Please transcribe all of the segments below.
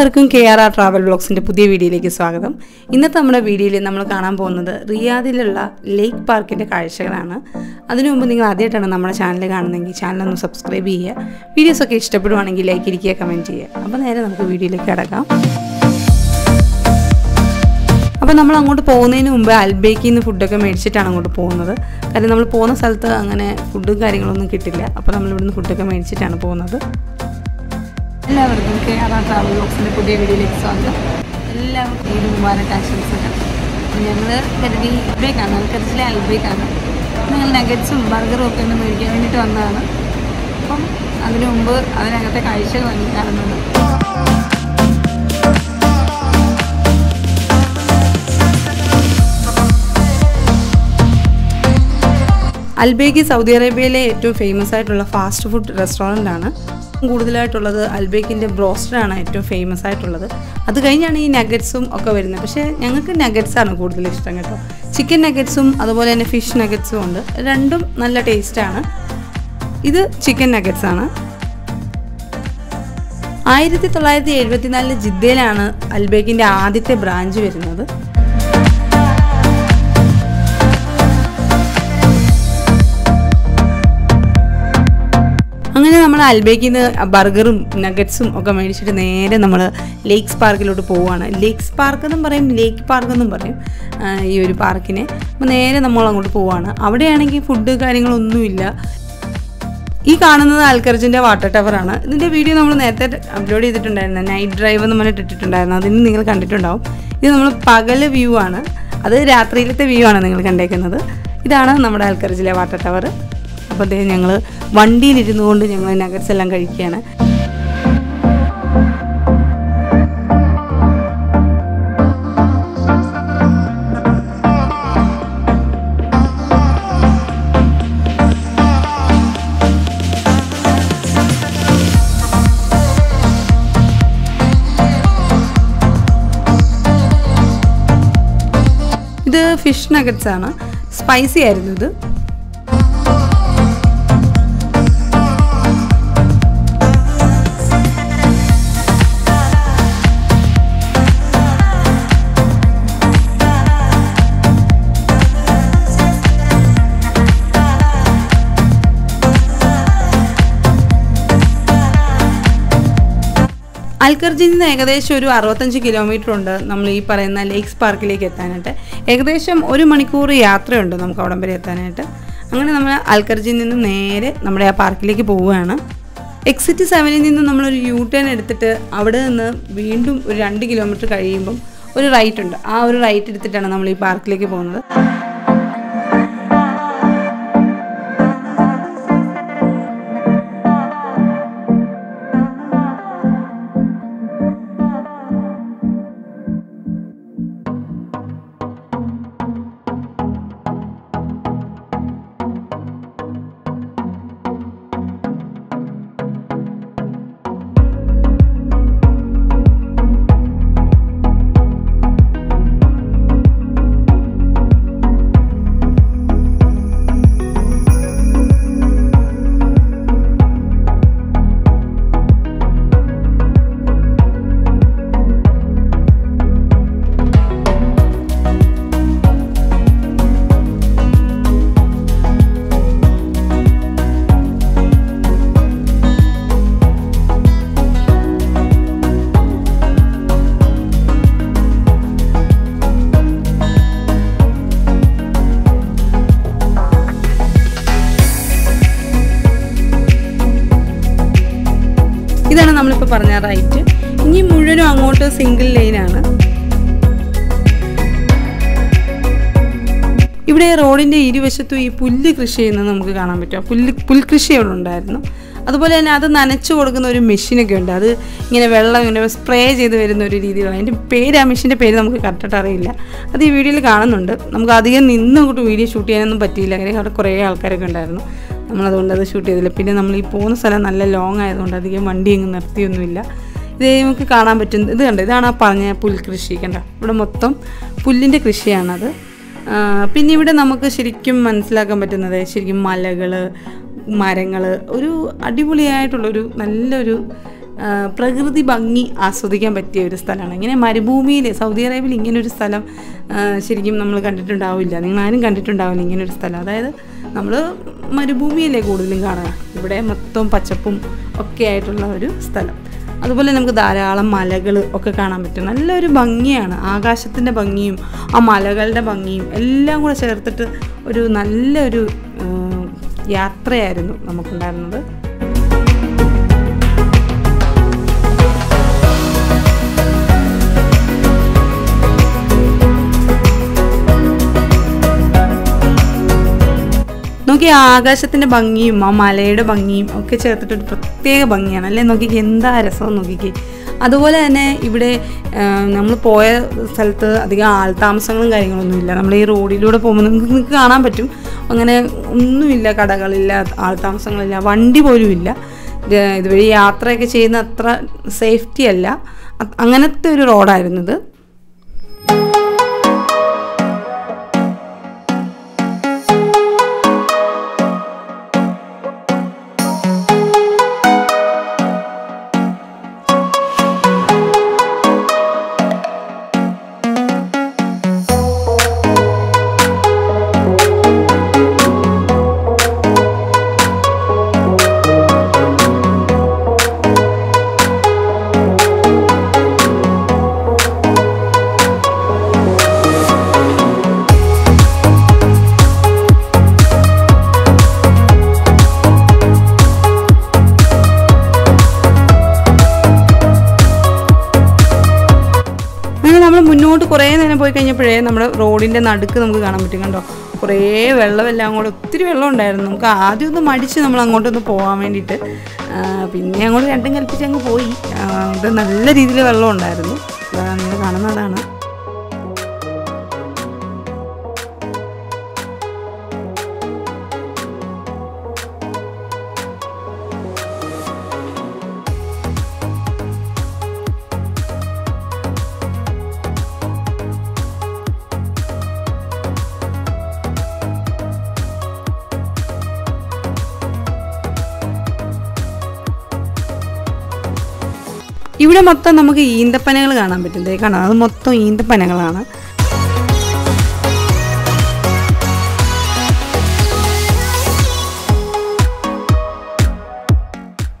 എല്ലാവർക്കും K R R travel ബ്ലോഗ്സിന്റെ പുതിയ വീഡിയോയിലേക്ക് സ്വാഗതം. ഇന്നത്തെ നമ്മുടെ വീഡിയോയിൽ നമ്മൾ കാണാൻ പോകുന്നത് റിയാദിലുള്ള ലേക്ക് പാർക്കിന്റെ കാഴ്ചകളാണ്. അതിനു മുമ്പ് നിങ്ങൾ ആദ്യമായിട്ടാണ് നമ്മുടെ ചാനൽ കാണുന്നതെങ്കിൽ ചാനൽ ഒന്ന് സബ്സ്ക്രൈബ് ചെയ്യുക. വീഡിയോസൊക്കെ ഇഷ്ടപ്പെടുവാണെങ്കിൽ ലൈക്ക് ഇരിക്കുക കമന്റ് ചെയ്യുക. അപ്പോൾ നേരെ നമുക്ക് വീഡിയോയിലേക്ക് കിടക്കാം. അപ്പോൾ നമ്മൾ അങ്ങോട്ട് പോകുന്നതിന് മുമ്പ് അൽബേക്കിൽ നിന്ന് ഫുഡൊക്കെ മേടിച്ചിട്ടാണ് അങ്ങോട്ട് പോകുന്നത്. കാര്യം നമ്മൾ പോകുന്ന സ്ഥലത്ത് അങ്ങനെ ഫുഡും കാര്യങ്ങളൊന്നും കിട്ടില്ല. അപ്പോൾ നമ്മൾ ഇവിടുന്ന് ഫുഡൊക്കെ മേടിച്ചിട്ടാണ് പോകുന്നത്. എല്ലാവർക്കും കെ ആർ ആർ ട്രാവൽ ബോക്സിന്റെ പുതിയ വീഡിയോയിലേക്ക് സ്വാഗതം. എല്ലാവർക്കും ഈദ് മുബാരക് ആശംസകൾ. ഞങ്ങൾ കരുതി അൽബേക്കാണ് അൽക്കരച്ചിലെ അൽബേക്കാണ് ഞങ്ങൾ നഗറ്റ്സും ബർഗറും ഒക്കെ ഒന്ന് മേടിക്കാൻ വേണ്ടിയിട്ട് വന്നതാണ്. അപ്പം അതിനു മുമ്പ് അതിനകത്തെ കാഴ്ചകളാണ് കാണുന്നത് അൽബേഗി സൗദി അറേബ്യയിലെ ഏറ്റവും ഫേമസ് ആയിട്ടുള്ള ഫാസ്റ്റ് ഫുഡ് റെസ്റ്റോറന്റ് ആണ് കൂടുതലായിട്ടുള്ളത് അൽബേക്കിന്റെ ബ്രോസ്റ്ററാണ് ഏറ്റവും ഫേമസ് ആയിട്ടുള്ളത്. അത് കഴിഞ്ഞാണ് ഈ നഗറ്റ്സും ഒക്കെ വരുന്നത്. പക്ഷേ ഞങ്ങൾക്ക് നഗറ്റ്സാണ് കൂടുതൽ ഇഷ്ടം കേട്ടോ. ചിക്കൻ നഗറ്റ്സും അതുപോലെ തന്നെ ഫിഷ് നഗറ്റ്സും ഉണ്ട്. രണ്ടും നല്ല ടേസ്റ്റാണ് ഇത് ചിക്കൻ നഗറ്റ്സ് ആണ്. ആയിരത്തി തൊള്ളായിരത്തി എഴുപത്തിനാലിൽ ജിദ്ദയിലാണ് അൽബേക്കിന്റെ ആദ്യത്തെ ബ്രാഞ്ച് വരുന്നത്. നമ്മൾ അൽബേക്കിൽ നിന്ന് ബർഗറും നഗറ്റ്സും ഒക്കെ മേടിച്ചിട്ട് നേരെ നമ്മൾ ലേക്സ് പാർക്കിലോട്ട് പോവുകയാണ് ലേക്സ് പാർക്ക് എന്നും പറയും ലേക്ക് പാർക്ക് എന്നും പറയും ഈ ഒരു പാർക്കിനെ. അപ്പോൾ നേരെ നമ്മൾ അങ്ങോട്ട് പോവുകയാണ് അവിടെയാണെങ്കിൽ ഫുഡ് കാര്യങ്ങളൊന്നുമില്ല. ഈ കാണുന്നത് അൽക്കർജിന്റെ വാട്ടർ ടവറാണ് ഇതിന്റെ വീഡിയോ നമ്മൾ നേരത്തെ അപ്ലോഡ് ചെയ്തിട്ടുണ്ടായിരുന്നു. നൈറ്റ് ഡ്രൈവ് എന്ന് പറഞ്ഞിട്ട് ഇട്ടിട്ടുണ്ടായിരുന്നു. അതിന് നിങ്ങൾ കണ്ടിട്ടുണ്ടാവും. ഇത് നമ്മൾ പകൽ വ്യൂ ആണ്. അത് രാത്രിയിലത്തെ വ്യൂ ആണ് നിങ്ങൾ കണ്ടേക്കുന്നത്. ഇതാണ് നമ്മുടെ അൽക്കർജിലെ വാട്ടർ ടവർ അദ്ദേഹം ഞങ്ങൾ വണ്ടിയിലിരുന്നു കൊണ്ട് ഞങ്ങൾ നഗറ്റ്സ് എല്ലാം കഴിക്കുകയാണ്. ഇത് ഫിഷ് നഗറ്റ്സ് ആണ് സ്പൈസി ആയിരുന്നു ഇത്. അൽക്കർജിൽ നിന്ന് ഏകദേശം ഒരു അറുപത്തഞ്ച് കിലോമീറ്റർ ഉണ്ട് നമ്മൾ ഈ പറയുന്ന ലേക്സ് പാർക്കിലേക്ക് എത്താനായിട്ട്. ഏകദേശം ഒരു മണിക്കൂർ യാത്രയുണ്ട് നമുക്ക് അവിടം വരെ എത്താനായിട്ട്. അങ്ങനെ നമ്മൾ അൽക്കർജിൽ നിന്ന് നേരെ നമ്മുടെ ആ പാർക്കിലേക്ക് പോവുകയാണ്. എക്സിറ്റ് സെവനിൽ നിന്ന് നമ്മളൊരു യു ടേൺ എടുത്തിട്ട് അവിടെ നിന്ന് വീണ്ടും ഒരു രണ്ട് കിലോമീറ്റർ കഴിയുമ്പം ഒരു റൈറ്റ് ഉണ്ട്. ആ ഒരു റൈറ്റ് എടുത്തിട്ടാണ് നമ്മൾ ഈ പാർക്കിലേക്ക് പോകുന്നത്. ഇരുവശത്തും ഈ പുല്ല് കൃഷി ചെയ്യുന്നത് നമുക്ക് കാണാൻ പറ്റും. പുല്ല് പുൽകൃഷി അവിടെ ഉണ്ടായിരുന്നു. അതുപോലെ തന്നെ അത് നനച്ചു കൊടുക്കുന്ന ഒരു മെഷീനൊക്കെ ഉണ്ട്. അത് ഇങ്ങനെ വെള്ളം ഇങ്ങനെ സ്പ്രേ ചെയ്ത് വരുന്ന ഒരു രീതിയിലാണ്. അതിന്റെ പേര് ആ മെഷീന്റെ പേര് നമുക്ക് കറക്റ്റായിട്ട് അറിയില്ല. അത് ഈ വീഡിയോയിൽ കാണുന്നുണ്ട്. നമുക്ക് അധികം നിന്നും വീഡിയോ ഷൂട്ട് ചെയ്യാനൊന്നും പറ്റിയില്ല. അങ്ങനെ അവിടെ കുറേ ആൾക്കാരൊക്കെ ഉണ്ടായിരുന്നു. നമ്മളതുകൊണ്ട് അത് ഷൂട്ട് ചെയ്തില്ല. പിന്നെ നമ്മൾ ഈ പോകുന്ന സ്ഥലം നല്ല ലോങ് ആയതുകൊണ്ട് അധികം വണ്ടി അങ്ങ് നിർത്തിയൊന്നുമില്ല. ഇത് നമുക്ക് കാണാൻ പറ്റും ഇത് കണ്ടോ? ഇതാണ് ആ പറഞ്ഞ പുൽകൃഷി. കണ്ടോ? ഇവിടെ മൊത്തം പുല്ലിന്റെ കൃഷിയാണത്. പിന്നെ ഇവിടെ നമുക്ക് ശരിക്കും മനസ്സിലാക്കാൻ പറ്റുന്നത് ശരിക്കും മലകൾ മരങ്ങൾ ഒരു അടിപൊളിയായിട്ടുള്ളൊരു നല്ലൊരു പ്രകൃതി ഭംഗി ആസ്വദിക്കാൻ പറ്റിയ ഒരു സ്ഥലമാണ്. ഇങ്ങനെ മരുഭൂമിയിൽ സൗദി അറേബ്യയിൽ ഇങ്ങനൊരു സ്ഥലം ശരിക്കും നമ്മൾ കണ്ടിട്ടുണ്ടാവില്ല. നിങ്ങൾ ആരും കണ്ടിട്ടുണ്ടാവില്ല ഇങ്ങനൊരു സ്ഥലം. അതായത് നമ്മൾ മരുഭൂമിയല്ലേ കൂടുതലും കാണുക ഇവിടെ മൊത്തം പച്ചപ്പും ഒക്കെ ആയിട്ടുള്ള ഒരു സ്ഥലം. അതുപോലെ നമുക്ക് ധാരാളം മലകൾ ഒക്കെ കാണാൻ പറ്റും. നല്ലൊരു ഭംഗിയാണ്. ആകാശത്തിന്റെ ഭംഗിയും ആ മലകളുടെ ഭംഗിയും എല്ലാം കൂടെ ചേർത്തിട്ട് ഒരു നല്ലൊരു യാത്രയായിരുന്നു നമുക്കുണ്ടായിരുന്നത്. നോക്കി ആകാശത്തിന്റെ ഭംഗിയും ആ മലയുടെ ഭംഗിയും ഒക്കെ ചേർത്തിട്ട് ഒരു പ്രത്യേക ഭംഗിയാണ്. അല്ലേ? നോക്കിക്ക് എന്താ രസം നോക്കിക്ക്. അതുപോലെ തന്നെ ഇവിടെ നമ്മൾ പോയ സ്ഥലത്ത് അധികം ആൾതാമസങ്ങളും കാര്യങ്ങളൊന്നുമില്ല. നമ്മൾ ഈ റോഡിലൂടെ പോകുമ്പോൾ നിങ്ങൾക്ക് നിങ്ങൾക്ക് കാണാൻ പറ്റും. അങ്ങനെ ഒന്നുമില്ല കടകളില്ല ആൾതാമസങ്ങളില്ല വണ്ടി പോലും ഇല്ല. ഇത് ഇതുവഴി യാത്രയൊക്കെ ചെയ്യുന്ന അത്ര സേഫ്റ്റി അല്ല. അങ്ങനത്തെ ഒരു റോഡായിരുന്നു നേരം പോയി കഴിഞ്ഞപ്പോഴേ നമ്മുടെ റോഡിന്റെ നടുക്ക് നമുക്ക് കാണാൻ പറ്റും കണ്ടോ? കുറേ വെള്ളമെല്ലാം അങ്ങോട്ട് ഒത്തിരി വെള്ളം ഉണ്ടായിരുന്നു. നമുക്ക് ആദ്യം ഒന്ന് മടിച്ച് നമ്മൾ അങ്ങോട്ടൊന്ന് പോകാൻ വേണ്ടിയിട്ട് പിന്നെ അങ്ങോട്ട് രണ്ടും കൽപ്പിച്ച് അങ്ങ് പോയി. അത് നല്ല രീതിയിൽ വെള്ളം ഉണ്ടായിരുന്നു. നിങ്ങൾ കാണുന്നതാണ് ഇവിടെ മൊത്തം നമുക്ക് ഈന്തപ്പനകൾ കാണാൻ പറ്റും. കാണാം അത് മൊത്തം ഈന്തപ്പനകളാണ്.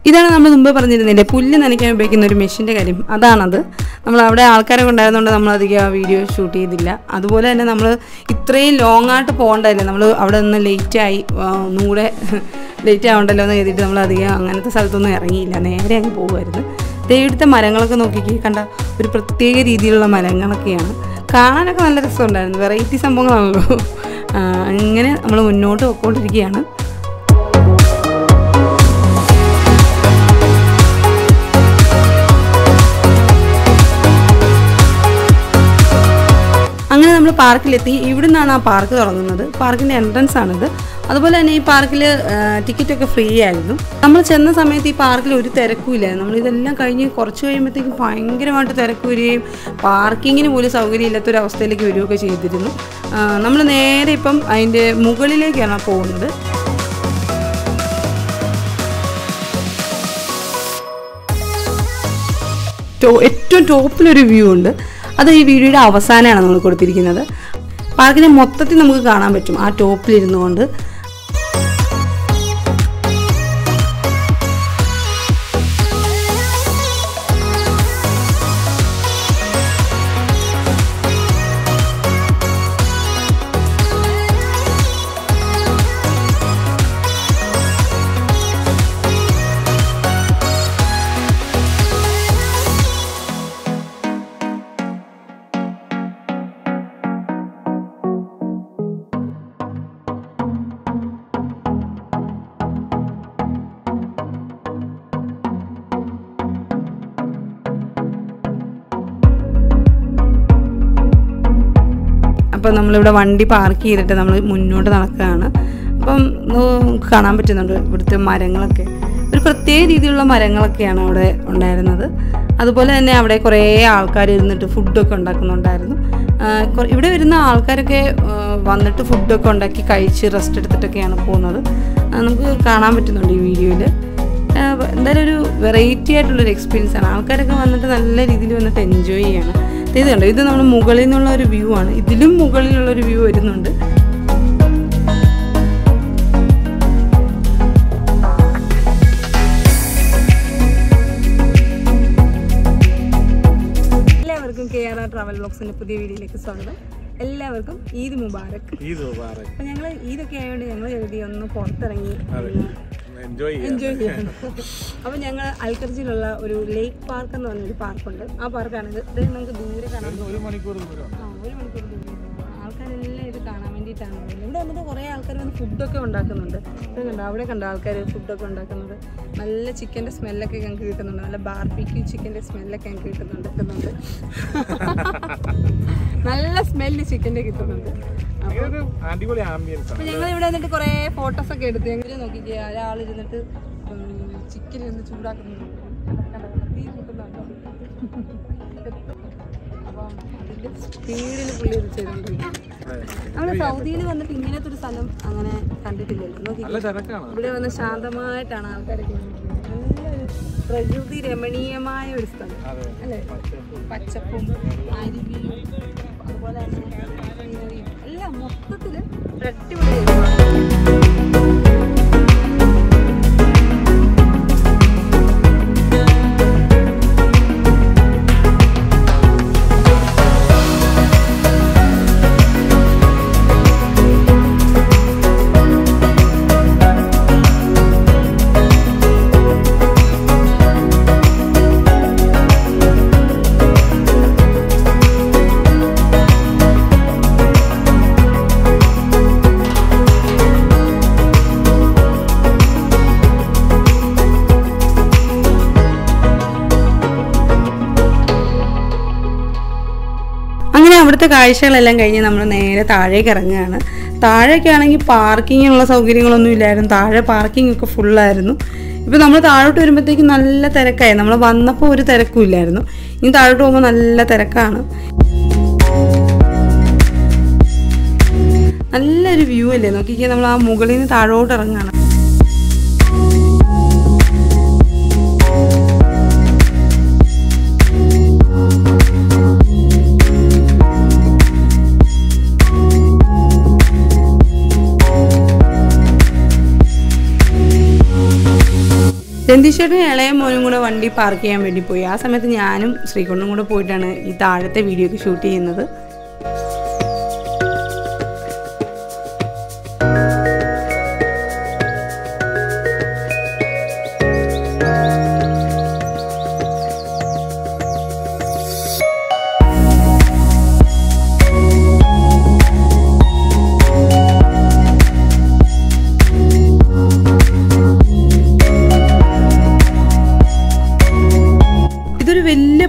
ഇതാണ് നമ്മൾ മുമ്പ് പറഞ്ഞിരുന്നില്ലേ പുല്ല് നനയ്ക്കാൻ ഉപയോഗിക്കുന്ന ഒരു മെഷീന്റെ കാര്യം. അതാണത്. നമ്മൾ അവിടെ ആൾക്കാരെ ഉണ്ടായിരുന്നതുകൊണ്ട് നമ്മൾ അധികം ആ വീഡിയോ ഷൂട്ട് ചെയ്തില്ല. അതുപോലെ തന്നെ നമ്മൾ ഇത്രയും ലോങ് ആയിട്ട് പോകണ്ടല്ലേ നമ്മൾ അവിടെ നിന്ന് ലേറ്റായി ഒന്നും കൂടെ ലേറ്റ് ആവണ്ടല്ലോ എന്ന് കരുതിയിട്ട് നമ്മൾ അധികം അങ്ങനത്തെ സ്ഥലത്തൊന്നും ഇറങ്ങിയില്ല. നേരെ അങ്ങ് പോകുമായിരുന്നു ഇവിടുത്തെ മരങ്ങളൊക്കെ നോക്കിക്കേ കണ്ട ഒരു പ്രത്യേക രീതിയിലുള്ള മരങ്ങളൊക്കെയാണ്. കാണാനൊക്കെ നല്ല രസമുണ്ടായിരുന്നു. വെറൈറ്റി സംഭവങ്ങളാണല്ലോ. അങ്ങനെ നമ്മൾ മുന്നോട്ട് പോയിക്കൊണ്ടിരിക്കുകയാണ്. അങ്ങനെ നമ്മൾ പാർക്കിലെത്തി. ഇവിടുന്നാണ് ആ പാർക്ക് തുടങ്ങുന്നത്. പാർക്കിന്റെ എൻട്രൻസ് ആണിത്. അതുപോലെ തന്നെ ഈ പാർക്കിൽ ടിക്കറ്റൊക്കെ ഫ്രീ ആയിരുന്നു. നമ്മൾ ചെന്ന സമയത്ത് ഈ പാർക്കിൽ ഒരു തിരക്കും ഇല്ലായിരുന്നു നമ്മൾ ഇതെല്ലാം കഴിഞ്ഞ് കുറച്ച് കഴിയുമ്പോഴത്തേക്കും ഭയങ്കരമായിട്ട് തിരക്ക് വരികയും പാർക്കിങ്ങിന് പോലും സൗകര്യം ഇല്ലാത്തൊരവസ്ഥയിലേക്ക് വരികയൊക്കെ ചെയ്തിരുന്നു. നമ്മൾ നേരെ ഇപ്പം അതിന്റെ മുകളിലേക്കാണ് പോകുന്നത്. ഏറ്റവും ടോപ്പിലൊരു വ്യൂ ഉണ്ട്. അത് ഈ വീഡിയോയുടെ അവസാനമാണ് നമ്മൾ കൊടുത്തിരിക്കുന്നത്. പാർക്കിനെ മൊത്തത്തിൽ നമുക്ക് കാണാൻ പറ്റും ആ ടോപ്പിലിരുന്നു കൊണ്ട് അപ്പം നമ്മളിവിടെ വണ്ടി പാർക്ക് ചെയ്തിട്ട് നമ്മൾ മുന്നോട്ട് നടക്കുകയാണ്. അപ്പം കാണാൻ പറ്റുന്നുണ്ട് ഇവിടുത്തെ മരങ്ങളൊക്കെ. ഒരു പ്രത്യേക രീതിയിലുള്ള മരങ്ങളൊക്കെയാണ് അവിടെ ഉണ്ടായിരുന്നത്. അതുപോലെ തന്നെ അവിടെ കുറേ ആൾക്കാർ ഇരുന്നിട്ട് ഫുഡൊക്കെ ഉണ്ടാക്കുന്നുണ്ടായിരുന്നു. ഇവിടെ വരുന്ന ആൾക്കാരൊക്കെ വന്നിട്ട് ഫുഡൊക്കെ ഉണ്ടാക്കി കഴിച്ച് റെസ്റ്റ് എടുത്തിട്ടൊക്കെയാണ് പോകുന്നത്. നമുക്ക് കാണാൻ പറ്റുന്നുണ്ട് ഈ വീഡിയോയിൽ എന്തായാലും ഒരു വെറൈറ്റി ആയിട്ടുള്ളൊരു എക്സ്പീരിയൻസ് ആണ്. ആൾക്കാരൊക്കെ വന്നിട്ട് നല്ല രീതിയിൽ വന്നിട്ട് എൻജോയ് ചെയ്യാണ്. ഇത് കണ്ടോ ഇത് നമ്മൾ മുകളിൽ നിന്നുള്ള ഒരു വ്യൂ ആണ്. ഇതിലും മുകളിലുള്ള ഒരു വ്യൂ വരുന്നുണ്ട്. എല്ലാവർക്കും കെ ആർ ആർ ട്രാവൽ ബ്ലോഗ്സിന്റെ പുതിയ വീഡിയോയിലേക്ക് സ്വാഗതം. എല്ലാവർക്കും ഈദ് മുബാറക്. ഈദ് മുബാറക്. അപ്പൊ ഞങ്ങൾ ഈദൊക്കെ ആയതുകൊണ്ട് ഞങ്ങൾ കരുതി ഒന്ന് പുറത്തിറങ്ങി എൻജോയ് എൻജോയ് ചെയ്യാൻ അപ്പൊ ഞങ്ങൾ അൽക്കർജിയിലുള്ള ഒരു ലേക്ക് പാർക്ക് എന്ന് പറഞ്ഞൊരു പാർക്കുണ്ട്. ആ പാർക്കാണിത് നമുക്ക് ദൂരെ കാണാൻ ഒരു മണിക്കൂർ ദൂരം ആ ഒരു മണിക്കൂർ ദൂരെ. വേണ്ടിയിട്ടാണ് ഇവിടെ വന്നിട്ട് കുറേ ആൾക്കാർ വന്ന് ഫുഡൊക്കെ ഉണ്ടാക്കുന്നുണ്ട്. ഇത് കണ്ടോ? അവിടെ കണ്ടോ ആൾക്കാർ ഫുഡൊക്കെ ഉണ്ടാക്കുന്നത്? നല്ല ചിക്കന്റെ സ്മെല്ലൊക്കെ ഞങ്ങൾക്ക് കിട്ടുന്നുണ്ട്. നല്ല ബാർബിക്യൂ ചിക്കന്റെ സ്മെല്ലൊക്കെ ഞങ്ങൾക്ക് കിട്ടുന്നുണ്ട്. കിട്ടുന്നുണ്ട്. നല്ല സ്മെല്ല് ചിക്കന്റെ കിട്ടുന്നുണ്ട്. അപ്പോൾ ഞങ്ങൾ ഇവിടെ വന്നിട്ട് കുറേ ഫോട്ടോസ് ഒക്കെ എടുത്ത് ഞങ്ങൾ നോക്കിക്കുക ഒരാൾ ഇരുന്നിട്ട് ചിക്കൻ ഇരുന്ന് ചൂടാക്കുന്നുണ്ട് തീ കൂട്ടുന്നുണ്ടോ അപ്പം അതിന്റെ സ്പീഡിൽ പുള്ളി ഇത് ചെയ്തോണ്ടിരിക്കും നമ്മുടെ സൗദിയിൽ വന്നിട്ട് ഇങ്ങനത്തെ ഒരു സ്ഥലം അങ്ങനെ കണ്ടിട്ടില്ലല്ലോ. നോക്കി ഇവിടെ വന്ന് ശാന്തമായിട്ടാണ് ആൾക്കാരൊക്കെ. നല്ലൊരു പ്രകൃതി രമണീയമായ ഒരു സ്ഥലം. അതെ. അല്ലേ? പച്ചപ്പും. അരുവിയും അതുപോലെ തന്നെ എല്ലാം മൊത്തത്തിൽ ഒരു കാഴ്ചകളെല്ലാം കഴിഞ്ഞ് നമ്മൾ നേരെ താഴേക്ക് ഇറങ്ങുകയാണ്. താഴേക്ക് ആണെങ്കിൽ പാർക്കിങ്ങിനുള്ള സൗകര്യങ്ങളൊന്നും ഇല്ലായിരുന്നു. താഴെ പാർക്കിംഗ് ഒക്കെ ഫുള്ളായിരുന്നു ഇപ്പോൾ നമ്മൾ താഴോട്ട് വരുമ്പോഴത്തേക്കും നല്ല തിരക്കായി. നമ്മൾ വന്നപ്പോൾ ഒരു തിരക്കും ഇല്ലായിരുന്നു. ഇനി താഴോട്ട് പോകുമ്പോൾ നല്ല തിരക്കാണ്. നല്ലൊരു വ്യൂ അല്ലേ? നോക്കിക്കേ നമ്മൾ ആ മുകളിൽ നിന്ന് താഴോട്ട് ഇറങ്ങുകയാണ്. രന്തീശ്വരനും ഇളയ മോനും കൂടെ വണ്ടി പാർക്ക് ചെയ്യാൻ വേണ്ടി പോയി. ആ സമയത്ത് ഞാനും ശ്രീകൊണ്ടും കൂടെ പോയിട്ടാണ് ഈ താഴത്തെ വീഡിയോ ഒക്കെ ഷൂട്ട് ചെയ്യുന്നത്.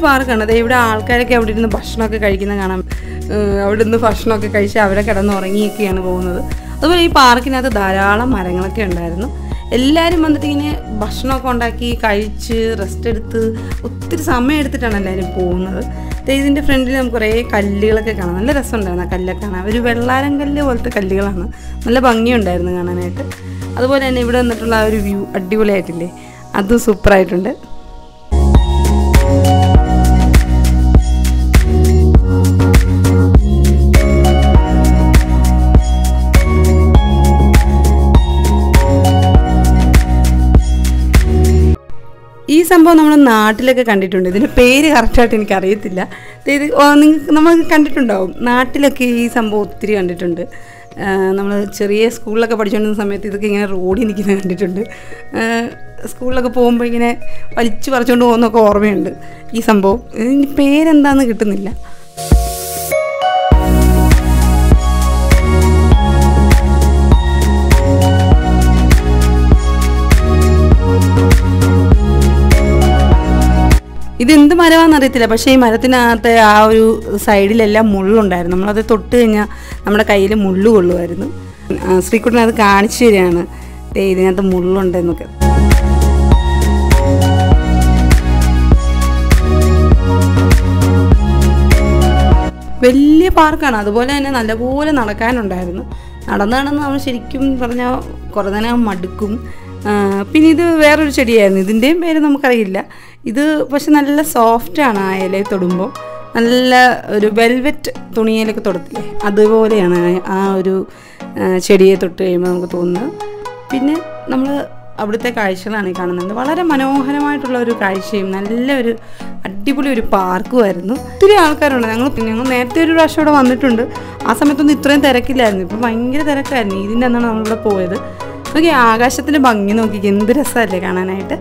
പാർക്കാണ്. ഇവിടെ ആൾക്കാരൊക്കെ അവിടെ ഇരുന്ന് ഭക്ഷണമൊക്കെ കഴിക്കുന്ന കാണാം. അവിടെ നിന്ന് ഭക്ഷണമൊക്കെ കഴിച്ച് അവരെ കിടന്ന് ഉറങ്ങിയൊക്കെയാണ് പോകുന്നത്. അതുപോലെ ഈ പാർക്കിനകത്ത് ധാരാളം മരങ്ങളൊക്കെ ഉണ്ടായിരുന്നു. എല്ലാവരും വന്നിട്ട് ഇങ്ങനെ ഭക്ഷണമൊക്കെ ഉണ്ടാക്കി കഴിച്ച് റെസ്റ്റ് എടുത്ത് ഒത്തിരി സമയം എടുത്തിട്ടാണ് എല്ലാവരും പോകുന്നത്. ഇതിന്റെ ഫ്രണ്ടിൽ നമുക്ക് കുറേ കല്ലുകളൊക്കെ കാണാം. നല്ല രസമുണ്ടായിരുന്നു ആ കല്ലൊക്കെ കാണാൻ. ഒരു വെള്ളാരം കല്ല് പോലത്തെ കല്ലുകളാണ്. നല്ല ഭംഗിയുണ്ടായിരുന്നു കാണാനായിട്ട്. അതുപോലെ തന്നെ ഇവിടെ വന്നിട്ടുള്ള ആ ഒരു വ്യൂ അടിപൊളിയായിട്ടില്ലേ? അതും സൂപ്പറായിട്ടുണ്ട് സംഭവം നമ്മൾ നാട്ടിലൊക്കെ കണ്ടിട്ടുണ്ട്. ഇതിന്റെ പേര് കറക്റ്റായിട്ട് എനിക്ക് അറിയത്തില്ല ഇത് നിങ്ങൾക്ക് നമ്മൾ കണ്ടിട്ടുണ്ടാവും. നാട്ടിലൊക്കെ ഈ സംഭവം ഒത്തിരി കണ്ടിട്ടുണ്ട്. നമ്മൾ ചെറിയ സ്കൂളിലൊക്കെ പഠിച്ചുകൊണ്ടിരുന്ന സമയത്ത് ഇതൊക്കെ ഇങ്ങനെ റോഡിൽ നിൽക്കുന്നത് കണ്ടിട്ടുണ്ട്. സ്കൂളിലൊക്കെ പോകുമ്പോൾ ഇങ്ങനെ വലിച്ചു പറിച്ചുകൊണ്ട് പോകുന്നൊക്കെ ഓർമ്മയുണ്ട് ഈ സംഭവം. ഇതിന് പേരെന്താണെന്ന് കിട്ടുന്നില്ല. ഇതെന്ത് മരമാണെന്നറിയത്തില്ല പക്ഷേ ഈ മരത്തിനകത്ത് ആ ഒരു സൈഡിലെല്ലാം മുള്ളുണ്ടായിരുന്നു. നമ്മളത് തൊട്ട് കഴിഞ്ഞാൽ നമ്മുടെ കയ്യിൽ മുള്ള് കൊള്ളുമായിരുന്നു. ശ്രീകുട്ടൻ അത് കാണിച്ചു തരികയാണ്. ഇതിനകത്ത് മുള്ളുണ്ടെന്നൊക്കെ. വലിയ പാർക്കാണ്. അതുപോലെ തന്നെ നല്ലപോലെ നടക്കാനുണ്ടായിരുന്നു. നടന്ന് നടന്ന് നമ്മൾ ശരിക്കും പറഞ്ഞാൽ കുറേ നേരം മടുക്കും. പിന്നെ ഇത് വേറൊരു ചെടിയായിരുന്നു. ഇതിന്റെയും പേര് നമുക്കറിയില്ല. ഇത് പക്ഷെ നല്ല സോഫ്റ്റാണ് ആ ഇലയിൽ തൊടുമ്പോൾ. നല്ല ഒരു വെൽവെറ്റ് തുണിയിലൊക്കെ തൊടത്തില്ലേ? അതുപോലെയാണ് ആ ഒരു ചെടിയെ തൊട്ട് കഴിയുമ്പോൾ നമുക്ക് തോന്നുന്നത്. പിന്നെ നമ്മൾ അവിടുത്തെ കാഴ്ചകളാണ് ഈ കാണുന്നത്. വളരെ മനോഹരമായിട്ടുള്ള ഒരു കാഴ്ചയും നല്ലൊരു അടിപൊളി ഒരു പാർക്കുമായിരുന്നു ഒത്തിരി ആൾക്കാരുണ്ട്. ഞങ്ങൾ ഞങ്ങൾ നേരത്തെ ഒരു പ്രാവശ്യം ഇവിടെ വന്നിട്ടുണ്ട്. ആ സമയത്തൊന്നും ഇത്രയും തിരക്കില്ലായിരുന്നു. ഇപ്പം ഭയങ്കര തിരക്കായിരുന്നു. ഇതിന്റെ അന്നാണ് നമ്മളിവിടെ പോയത്. നോക്കി ആകാശത്തിന്റെ ഭംഗി നോക്കി എന്ത് രസമല്ലേ കാണാനായിട്ട്.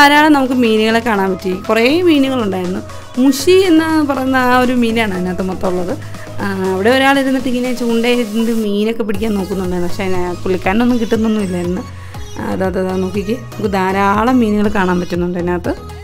ധാരാളം നമുക്ക് മീനുകളെ കാണാൻ പറ്റി. കുറേ മീനുകളുണ്ടായിരുന്നു. മുഷി എന്ന് പറയുന്ന ആ ഒരു മീനാണ് അതിനകത്ത് മൊത്തം ഉള്ളത്. അവിടെ ഒരാൾ ഇരുന്നിട്ട് ഇങ്ങനെ ചൂണ്ടയിരുന്ന് മീനൊക്കെ പിടിക്കാൻ നോക്കുന്നുണ്ടായിരുന്നു. പക്ഷേ പുള്ളിക്കാരനൊന്നും കിട്ടുന്നൊന്നും ഇല്ലായിരുന്നു. അതാ അതാ നോക്കിക്കേ. നമുക്ക് ധാരാളം മീനുകൾ കാണാൻ പറ്റുന്നുണ്ട് അതിനകത്ത്.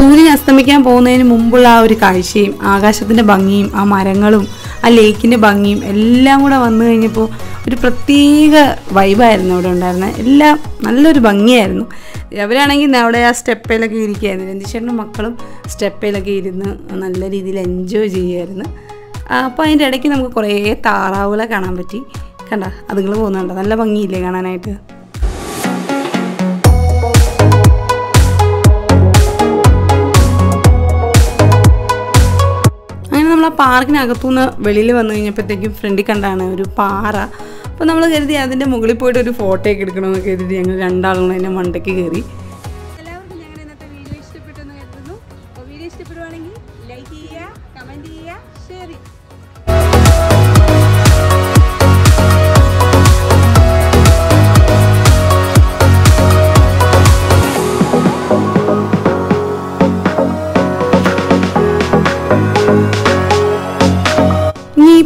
സൂര്യൻ അസ്തമിക്കാൻ പോകുന്നതിന് മുമ്പുള്ള ആ ഒരു കാഴ്ചയും ആകാശത്തിന്റെ ഭംഗിയും ആ മരങ്ങളും ആ ലേക്കിന്റെ ഭംഗിയും എല്ലാം കൂടെ വന്നു കഴിഞ്ഞപ്പോൾ ഒരു പ്രത്യേക വൈബായിരുന്നു അവിടെ ഉണ്ടായിരുന്നത് എല്ലാം നല്ലൊരു ഭംഗിയായിരുന്നു. അവരാണെങ്കിൽ അവിടെ ആ സ്റ്റെപ്പയിലൊക്കെ ഇരിക്കുകയായിരുന്നു രന്തീശ്വരന്റെ മക്കളും സ്റ്റെപ്പയിലൊക്കെ ഇരുന്ന് നല്ല രീതിയിൽ എൻജോയ് ചെയ്യുമായിരുന്നു അപ്പോൾ അതിന്റെ ഇടയ്ക്ക് നമുക്ക് കുറേ താറാവുകളെ കാണാൻ പറ്റി. കണ്ട അതുങ്ങൾ പോകുന്നുണ്ടോ? നല്ല ഭംഗിയില്ലേ കാണാനായിട്ട്? പാർക്കിനകത്തുനിന്ന് വെളിയിൽ വന്നു കഴിഞ്ഞപ്പോഴത്തേക്കും ഫ്രണ്ടിൽ കണ്ടാണ് ഒരു പാറ. അപ്പോൾ നമ്മൾ കരുതി അതിന്റെ മുകളിൽ പോയിട്ട് ഒരു ഫോട്ടോ ഒക്കെ എടുക്കണമെന്ന് കരുതി ഞങ്ങൾ രണ്ടാളും അതിന്റെ മണ്ടയ്ക്ക് കയറി.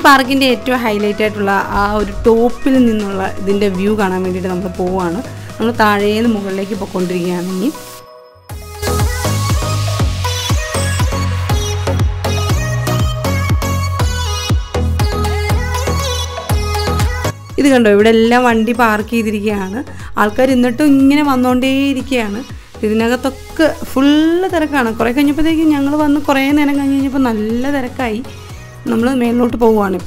പാർക്കിന്റെ ഏറ്റവും ഹൈലൈറ്റ് ആയിട്ടുള്ള ആ ഒരു ടോപ്പിൽ നിന്നുള്ള ഇതിന്റെ വ്യൂ കാണാൻ വേണ്ടിയിട്ട് നമ്മൾ പോവുകയാണ് നമ്മൾ താഴേന്ന് മുകളിലേക്ക് പോയിക്കൊണ്ടിരിക്കുകയാണെങ്കിൽ ഇത് കണ്ടോ ഇവിടെ എല്ലാം വണ്ടി പാർക്ക് ചെയ്തിരിക്കുകയാണ്. ആൾക്കാർ എന്നിട്ടും ഇങ്ങനെ വന്നുകൊണ്ടേയിരിക്കുകയാണ് ഇതിനകത്തൊക്കെ ഫുള്ള് തിരക്കാണ്. കുറേ കഴിഞ്ഞപ്പോഴത്തേക്കും ഞങ്ങൾ വന്ന് കുറേ നേരം കഴിഞ്ഞ് കഴിഞ്ഞപ്പോൾ നല്ല തിരക്കായി. നമ്മൾ മേളിലോട്ട് പോവുകയാണ്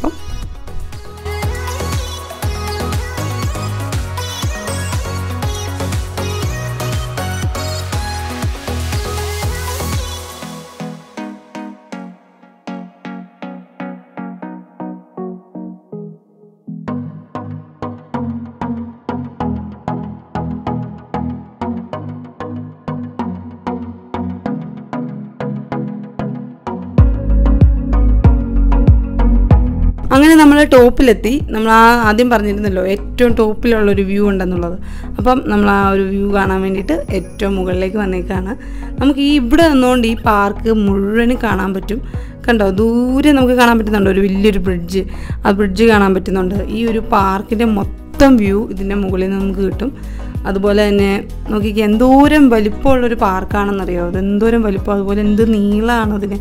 ടോപ്പിലെത്തി നമ്മൾ ആ ആദ്യം പറഞ്ഞിരുന്നല്ലോ ഏറ്റവും ടോപ്പിലുള്ളൊരു വ്യൂ ഉണ്ടെന്നുള്ളത്. അപ്പം നമ്മൾ ആ ഒരു വ്യൂ കാണാൻ വേണ്ടിയിട്ട് ഏറ്റവും മുകളിലേക്ക് വന്നേക്കാണ്. നമുക്ക് ഈ ഇവിടെ നിന്നുകൊണ്ട് ഈ പാർക്ക് മുഴുവനും കാണാൻ പറ്റും. കണ്ടോ? ദൂരെ നമുക്ക് കാണാൻ പറ്റുന്നുണ്ട്. ഒരു വലിയൊരു ബ്രിഡ്ജ് ആ ബ്രിഡ്ജ് കാണാൻ പറ്റുന്നുണ്ട്. ഈ ഒരു പാർക്കിന്റെ മൊത്തം വ്യൂ ഇതിന്റെ മുകളിൽ നിന്ന് നമുക്ക് കിട്ടും. അതുപോലെ തന്നെ നോക്കിക്കേ എന്തോരം വലിപ്പമുള്ളൊരു പാർക്കാണെന്നറിയോ അത് എന്തോരം വലിപ്പം? അതുപോലെ എന്ത് നീളമാണ് അതിന്?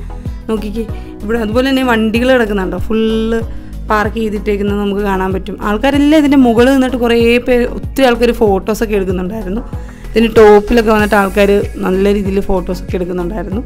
നോക്കിക്കേ ഇവിടെ അതുപോലെ തന്നെ വണ്ടികൾ കിടക്കുന്നുണ്ടോ? ഫുള്ള് പാർക്ക് ചെയ്തിട്ടേക്കുന്നത് നമുക്ക് കാണാൻ പറ്റും. ആൾക്കാരെല്ലാം ഇതിന്റെ മുകളിൽ നിന്നിട്ട് കുറേ പേര് ഒത്തിരി ആൾക്കാർ ഫോട്ടോസൊക്കെ എടുക്കുന്നുണ്ടായിരുന്നു. ഇതിന് ടോപ്പിലൊക്കെ വന്നിട്ട് ആൾക്കാർ നല്ല രീതിയിൽ ഫോട്ടോസൊക്കെ എടുക്കുന്നുണ്ടായിരുന്നു.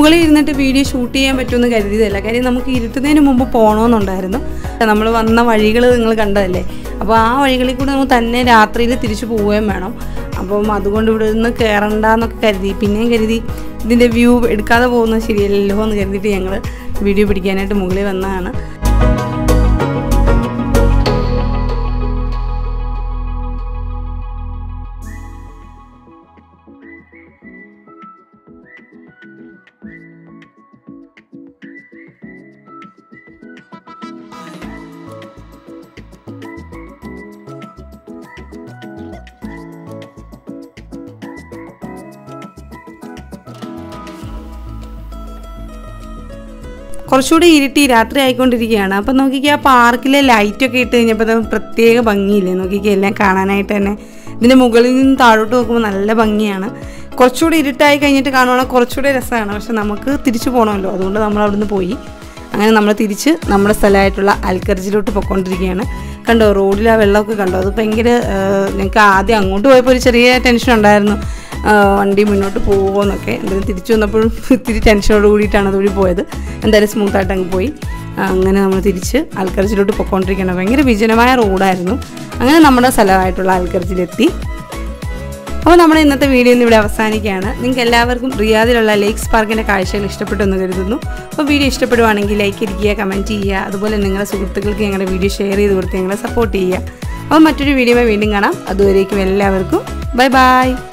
മുകളിൽ ഇരുന്നിട്ട് വീഡിയോ ഷൂട്ട് ചെയ്യാൻ പറ്റുമെന്ന് കരുതിയതല്ല. കാര്യം നമുക്ക് ഇരുട്ടുന്നതിന് മുമ്പ് പോകണമെന്നുണ്ടായിരുന്നു നമ്മൾ വന്ന വഴികൾ നിങ്ങൾ കണ്ടതല്ലേ? അപ്പോൾ ആ വഴികളിൽ കൂടെ നമുക്ക് തന്നെ രാത്രിയിൽ തിരിച്ചു പോവുകയും വേണം. അപ്പം അതുകൊണ്ട് ഇവിടെ നിന്ന് കയറണ്ടെന്നൊക്കെ കരുതി. പിന്നെയും കരുതി ഇതിന്റെ വ്യൂ എടുക്കാതെ പോകുന്നത് ശരിയല്ലല്ലോ എന്ന് കരുതിയിട്ട് ഞങ്ങൾ വീഡിയോ പിടിക്കാനായിട്ട് മുകളിൽ വന്നതാണ്. കുറച്ചുകൂടി ഇരുട്ടി രാത്രി ആയിക്കൊണ്ടിരിക്കുകയാണ്. അപ്പം നോക്കിക്കുക ആ പാർക്കിലെ ലൈറ്റൊക്കെ ഇട്ട് കഴിഞ്ഞപ്പോൾ പ്രത്യേക ഭംഗിയില്ലേ? നോക്കിക്കുക എല്ലാം കാണാനായിട്ട് തന്നെ. ഇതിന്റെ മുകളിൽ നിന്ന് താഴോട്ട് നോക്കുമ്പോൾ നല്ല ഭംഗിയാണ്. കുറച്ചുകൂടി ഇരുട്ടായി കഴിഞ്ഞിട്ട് കാണുവാണെങ്കിൽ കുറച്ചുകൂടി രസമാണ്. പക്ഷെ നമുക്ക് തിരിച്ചു പോകണമല്ലോ അതുകൊണ്ട് നമ്മൾ അവിടുന്ന് പോയി. അങ്ങനെ നമ്മൾ തിരിച്ച് നമ്മുടെ സ്ഥലമായിട്ടുള്ള അൽക്കർജിലോട്ട് പൊയ്ക്കൊണ്ടിരിക്കുകയാണ്. കണ്ടോ റോഡിൽ ആ വെള്ളമൊക്കെ കണ്ടോ? അത് ഭയങ്കര ഞങ്ങൾക്ക് ആദ്യം അങ്ങോട്ട് പോയപ്പോൾ ഒരു ചെറിയ ടെൻഷൻ ഉണ്ടായിരുന്നു. വണ്ടി മുന്നോട്ട് പോകുമോന്നൊക്കെ എന്തായാലും തിരിച്ചു വന്നപ്പോഴും ഇത്തിരി ടെൻഷനോട് കൂടിയിട്ടാണ് അതുവഴി പോയത്. എന്തായാലും സ്മൂത്തായിട്ട് അങ്ങ് പോയി. അങ്ങനെ നമ്മൾ തിരിച്ച് അൽക്കർജിലോട്ട് പൊയ്ക്കൊണ്ടിരിക്കണം ഭയങ്കര വിജനമായ റോഡായിരുന്നു. അങ്ങനെ നമ്മുടെ സ്ഥലമായിട്ടുള്ള അൽക്കർജിലെത്തി അപ്പോൾ നമ്മുടെ ഇന്നത്തെ വീഡിയോ ഇന്ന് ഇവിടെ അവസാനിക്കുകയാണ്. നിങ്ങൾക്ക് എല്ലാവർക്കും റിയാദിലുള്ള ലേക്സ് പാർക്കിന്റെ കാഴ്ചകൾ ഇഷ്ടപ്പെട്ടെന്ന് കരുതുന്നു. അപ്പോൾ വീഡിയോ ഇഷ്ടപ്പെടുവാണെങ്കിൽ ലൈക്ക് ഇരിക്കുക കമന്റ് ചെയ്യുക. അതുപോലെ നിങ്ങളുടെ സുഹൃത്തുക്കൾക്ക് ഞങ്ങളുടെ വീഡിയോ ഷെയർ ചെയ്ത് കൊടുത്ത് ഞങ്ങളെ സപ്പോർട്ട് ചെയ്യുക. അപ്പോൾ മറ്റൊരു വീഡിയോ വീണ്ടും കാണാം. അതുവരേക്കും എല്ലാവർക്കും ബൈ ബൈ